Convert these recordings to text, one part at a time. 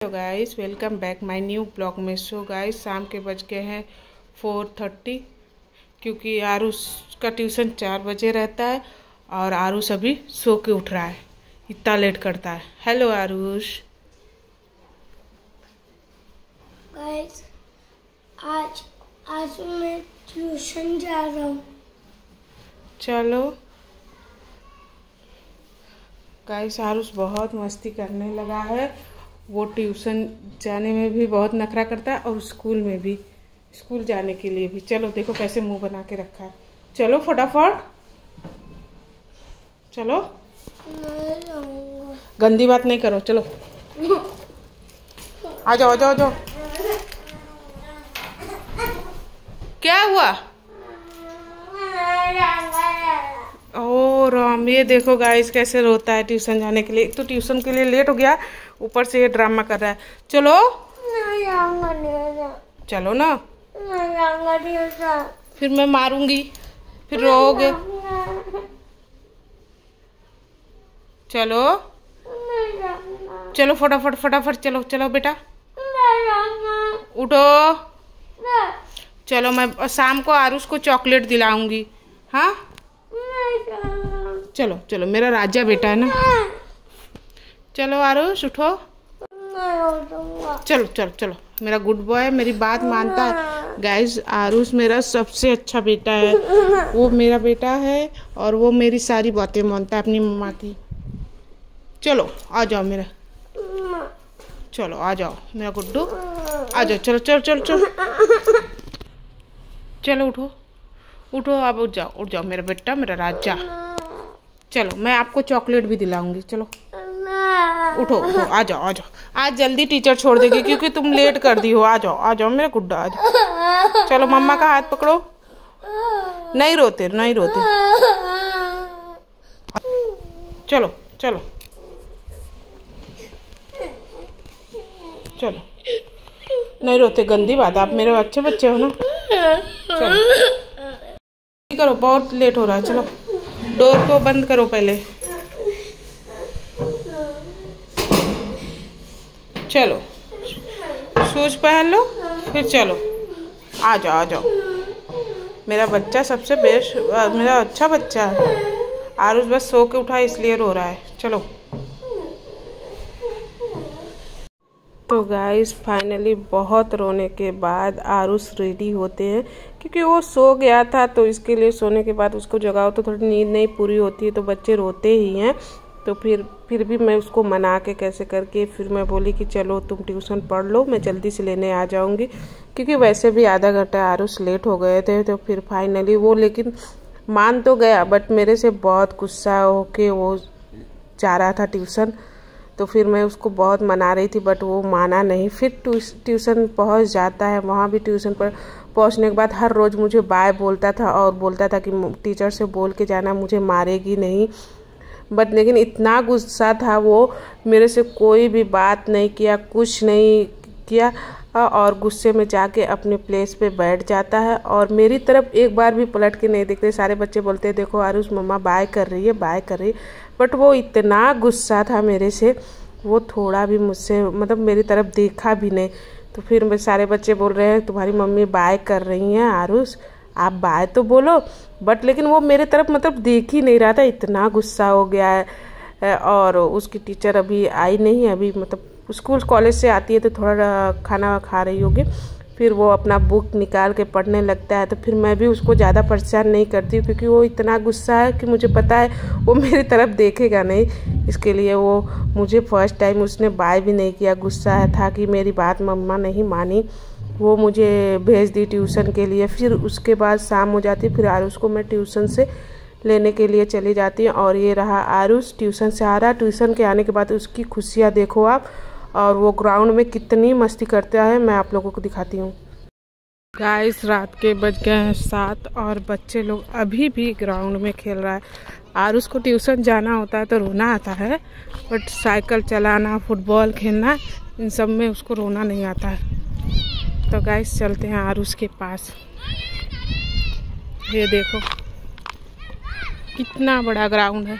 Hello guys welcome back my new blog में। So guys शाम के बज गए हैं फोर थर्टी क्योंकि आरुष का ट्यूशन चार बजे रहता है और आरुष अभी सो के उठ रहा है इतना लेट करता है। हेलो आरुष। गाइस आज आज मैं ट्यूशन जा रहा हूँ। चलो। गाइस आरुष बहुत मस्ती करने लगा है। वो ट्यूशन जाने में भी बहुत नखरा करता है और स्कूल में भी, स्कूल जाने के लिए भी। चलो देखो कैसे मुँह बना के रखा है। चलो फटाफट। चलो। गंदी बात नहीं करो, चलो। आ जाओ आ जाओ आ जाओ। क्या हुआ? ओ राम ये देखो गाइस कैसे रोता है ट्यूशन जाने के लिए। एक तो ट्यूशन के लिए लेट हो गया ऊपर से ये ड्रामा कर रहा है। चलो। चलो ना। फिर मैं मारूँगी। फिर रोओगे। चलो। चलो फटाफट फटाफट चलो चलो बेटा। उठो। चलो मैं शाम को आरुष को चॉकलेट दिलाऊँगी। हाँ? चलो चलो, मेरा राजा बेटा है ना? चलो आरुष उठो चलो चलो चलो, मेरा गुड बॉय है, मेरी बात मानता है। गाइस आरुष मेरा सबसे अच्छा बेटा है। वो मेरा बेटा है और वो मेरी सारी बातें मानता है अपनी मम्मा की। चलो, आ जाओ मेरा। चलो, आ जाओ, मेरा गुड्डू। आ जाओ, चलो चलो चलो चलो। चलो, उठो। उठो, आप उठ जाओ उठ जाओ, मेरा बेटा, मेरा राजा। चलो, मैं आपको चॉकलेट भी दिलाऊँगी, चलो। उठो उठो, आ जाओ आ जाओ। आज जल्दी टीचर छोड़ देगी, क्योंकि तुम लेट कर दी हो। आ जाओ आ जाओ, मेरा गुड्डा, आ जाओ। चलो, मम्मा का हाथ पकड़ो। नहीं रोते नहीं रोते। चलो चलो। चलो। नहीं रोते, गंदी बात, आप मेरे अच्छे बच्चे हो ना। चलो। करो, बहुत लेट हो रहा है, चलो। डोर को बंद करो पहले। चलो। शूज़ पहन लो, फिर चलो। आ जाओ आ जाओ। मेरा बच्चा सबसे बेस्ट, मेरा अच्छा बच्चा है। आरुष बस सो के उठा, इसलिए रो रहा है। चलो। तो गाइस फाइनली बहुत रोने के बाद आरुष रेडी होते हैं। क्योंकि वो सो गया था तो इसके लिए सोने के बाद उसको जगाओ तो थोड़ी नींद नहीं पूरी होती है तो बच्चे रोते ही हैं। तो फिर फिर भी मैं उसको मना के कैसे करके, फिर मैं बोली कि चलो तुम ट्यूशन पढ़ लो, मैं जल्दी से लेने आ जाऊँगी। क्योंकि वैसे भी आधा घंटा आरुष लेट हो गए थे तो फिर फाइनली वो, लेकिन मान तो गया बट मेरे से बहुत गुस्सा होके वो जा रहा था ट्यूशन। तो फिर मैं उसको बहुत मना रही थी बट वो माना नहीं। फिर ट्यूशन पहुँच जाता है, वहाँ भी ट्यूशन पर पहुँचने के बाद हर रोज़ मुझे बाय बोलता था और बोलता था कि टीचर से बोल के जाना, मुझे मारेगी नहीं। बट लेकिन इतना गुस्सा था वो, मेरे से कोई भी बात नहीं किया, कुछ नहीं किया और गुस्से में जाके अपने प्लेस पे बैठ जाता है। और मेरी तरफ़ एक बार भी पलट के नहीं देखते। सारे बच्चे बोलते देखो आरुष, मम्मा बाय कर रही है बाय कर रही है। बट वो इतना गुस्सा था मेरे से, वो थोड़ा भी मुझसे मतलब मेरी तरफ़ देखा भी नहीं। तो फिर मैं, सारे बच्चे बोल रहे हैं, तुम्हारी मम्मी बाय कर रही हैं, आरुष, आप बाय तो बोलो। बट लेकिन वो मेरे तरफ़ मतलब देख ही नहीं रहा था, इतना गुस्सा हो गया है। और उसकी टीचर अभी आई नहीं अभी मतलब स्कूल, कॉलेज से आती है तो थोड़ा खाना खा रही होगी। फिर वो अपना बुक निकाल के पढ़ने लगता है तो फिर मैं भी उसको ज़्यादा परेशान नहीं करती क्योंकि वो इतना गुस्सा है कि मुझे पता है वो मेरी तरफ़ देखेगा नहीं। इसके लिए वो मुझे फ़र्स्ट टाइम उसने बाय भी नहीं किया, गुस्सा था कि मेरी बात मम्मा नहीं मानी। वो मुझे भेज दी ट्यूशन के लिए, फिर उसके बाद शाम हो जाती फिर आरुष को मैं ट्यूशन से लेने के लिए चली जाती हूँ, और ये रहा आरुष ट्यूशन से आ रहा। ट्यूशन के आने के बाद उसकी खुशियाँ देखो आप और वो ग्राउंड में कितनी मस्ती करता है, मैं आप लोगों को दिखाती हूँ। गाइस रात के बज गए हैं सात और बच्चे लोग अभी भी ग्राउंड में खेल रहा है। आरुष उसको ट्यूशन जाना होता है तो रोना आता है बट साइकिल चलाना फुटबॉल खेलना, इन सब में उसको रोना नहीं आता है। तो गाइस चलते हैं आरुष के पास। ये देखो, कितना बड़ा ग्राउंड है।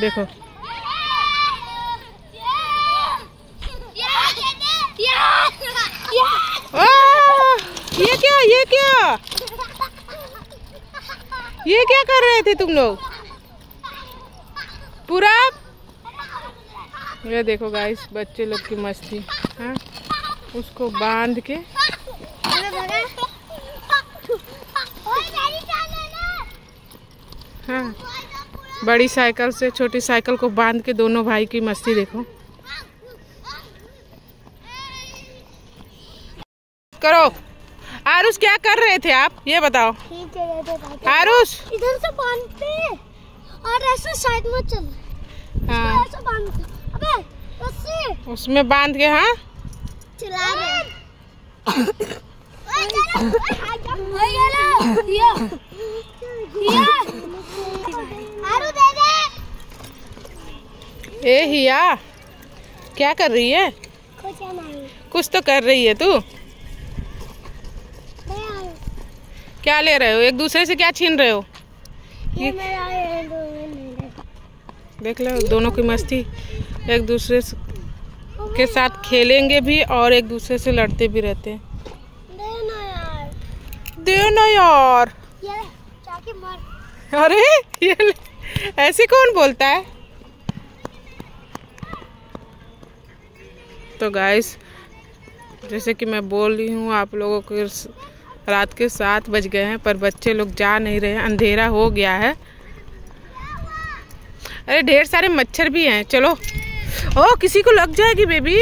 देखो। ये क्या ये क्या? ये क्या कर रहे थे तुम लोग? पूरा? ये देखो गाइस बच्चे लोग की मस्ती हाँ? उसको बाँध के। हाँ। बड़ी साइकिल से छोटी साइकिल को बाँध के दोनों भाई की मस्ती देखो। करो। आरुष क्या कर रहे थे आप? ये बताओ। आरुष! इधर से बांधते और ऐसे साइड में चल हाँ। ऐसे बांधते अबे उसमें बाँध के हाँ? चला रहे दे दे। ए हिया क्या कर रही है? कुछ नहीं। कुछ तो कर रही है तू। क्या ले रहे हो? एक दूसरे से क्या छीन रहे हो? ये ये देख लो दोनों की मस्ती। एक दूसरे के साथ खेलेंगे भी और एक दूसरे से लड़ते भी रहते हैं। देना यार। दे ना यार। ये अरे ये ले- ऐसे कौन बोलता है? तो गाइस जैसे कि मैं बोल रही हूँ, आप लोगों को रात के सात बज गए हैं, पर बच्चे लोग जा नहीं रहे हैं, अंधेरा हो गया है। अरे ढेर सारे मच्छर भी हैं, चलो। ओ, किसी को लग जाएगी बेबी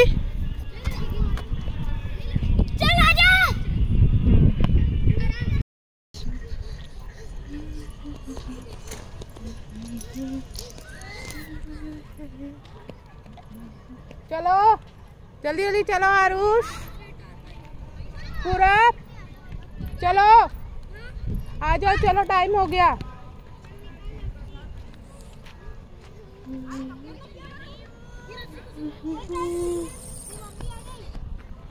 चलो। जल्दी जल्दी चलो आरुष। पूरा चलो। आ जाओ चलो टाइम हो गया।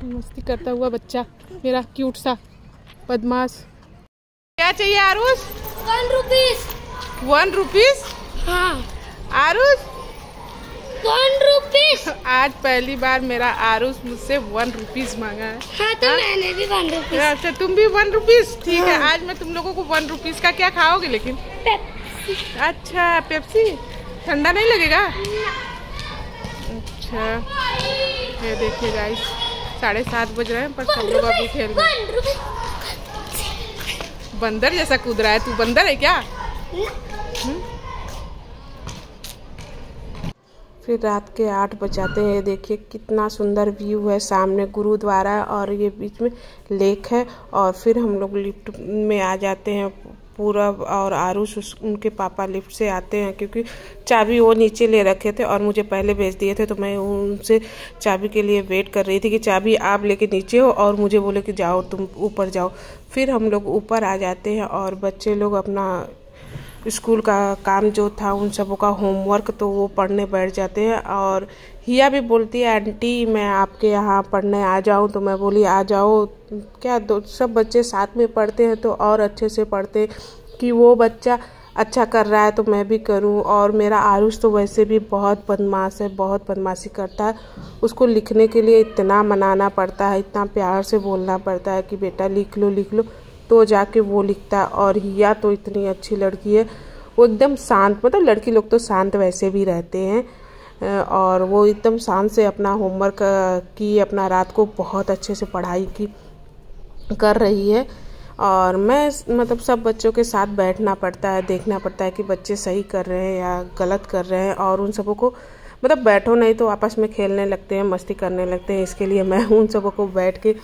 मस्ती करता हुआ बच्चा मेरा क्यूट सा बदमाश। क्या चाहिए Aarush? One rupees one rupees हाँ। आरुष? वन रुपीस आज पहली बार मेरा आरुष मुझसे वन रुपीस मांगा है। हाँ तो मैंने भी वन रुपीस अच्छा तुम भी वन रुपीस ठीक हाँ। है। आज मैं तुम लोगों को वन रुपीस का क्या खाओगे लेकिन? पेप्सी। अच्छा पेप्सी ठंडा नहीं लगेगा? अच्छा ये देखिए गाइस साढ़े सात बज रहे हैं पर सब लोग अभी खेल रहे हैं। बंदर जैसा कूद रहा है तू बंदर है क्या? फिर रात के आठ बजाते हैं। देखिए, कितना सुंदर व्यू है सामने गुरुद्वारा और ये बीच में लेक है और फिर हम लोग लिफ्ट में आ जाते हैं। पूरब और आरुष उनके पापा लिफ्ट से आते हैं क्योंकि चाबी वो नीचे ले रखे थे और मुझे पहले भेज दिए थे तो मैं उनसे चाबी के लिए वेट कर रही थी कि चाबी आप लेके नीचे हो और मुझे बोले कि जाओ, तुम ऊपर जाओ। फिर हम लोग ऊपर आ जाते हैं और बच्चे लोग अपना स्कूल का काम जो था, उन सबों का होमवर्क तो वो पढ़ने बैठ जाते हैं। और हिया भी बोलती है, आंटी, मैं आपके यहाँ पढ़ने आ जाऊँ। तो मैं बोली, आ जाओ। क्या दो, सब बच्चे साथ में पढ़ते हैं तो और अच्छे से पढ़ते कि वो बच्चा अच्छा कर रहा है तो मैं भी करूँ। और मेरा आरुष तो वैसे भी बहुत बदमाश है, बहुत बदमाशी करता है। उसको लिखने के लिए इतना मनाना पड़ता है, इतना प्यार से बोलना पड़ता है कि, बेटा, लिख लो लिख लो। तो जाके वो लिखता और हिया तो इतनी अच्छी लड़की है, वो एकदम शांत मतलब लड़की लोग तो शांत वैसे भी रहते हैं और वो एकदम शांत से अपना होमवर्क की, अपना रात को बहुत अच्छे से पढ़ाई की, कर रही है, और मैं मतलब सब बच्चों के साथ बैठना पड़ता है, देखना पड़ता है कि बच्चे सही कर रहे हैं या गलत कर रहे हैं, और उन सबों को मतलब बैठो नहीं तो आपस में खेलने लगते हैं, मस्ती करने लगते हैं, इसके लिए मैं उन सबों को बैठ के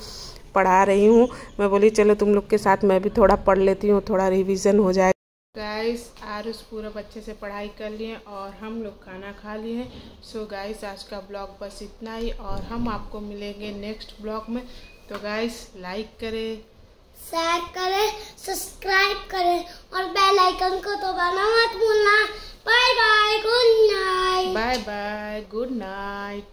पढ़ा रही हूँ। मैं बोली चलो तुम लोग के साथ मैं भी थोड़ा पढ़ लेती हूँ थोड़ा रिविज़न हो जाए गाइस आरुष पूरा अच्छे से पढ़ाई कर लिए और हम लोग खाना खा लिए हैं। सो गाइस आज का ब्लॉग बस इतना ही और हम आपको मिलेंगे नेक्स्ट ब्लॉग में। तो गाइस लाइक करें। शेयर करें सब्सक्राइब करें और बेल आइकन को दबाना मत भूलना। Bye bye good night bye bye good night